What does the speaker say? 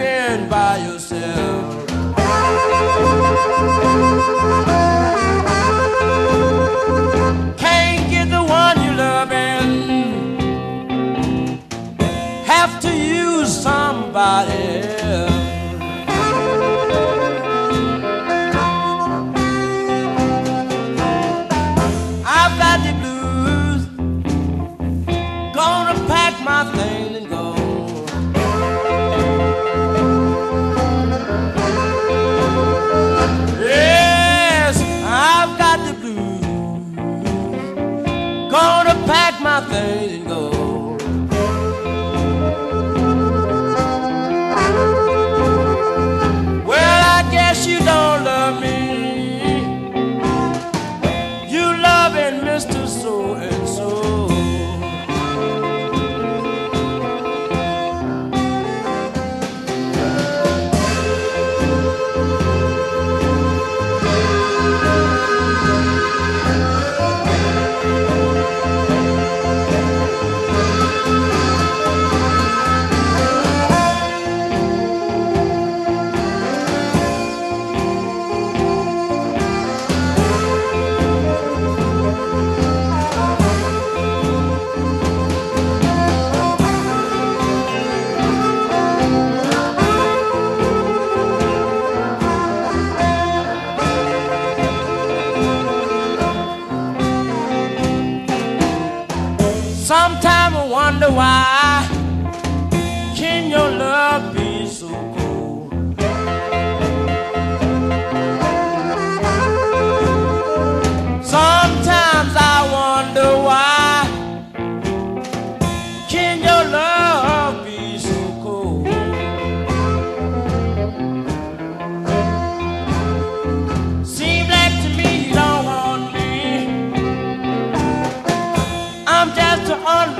living by yourself. Can't get the one you loving. Have to use somebody. I've got the blues. Gonna pack my things pack my things and go. Sometimes I wonder why can your love be so cold? Me.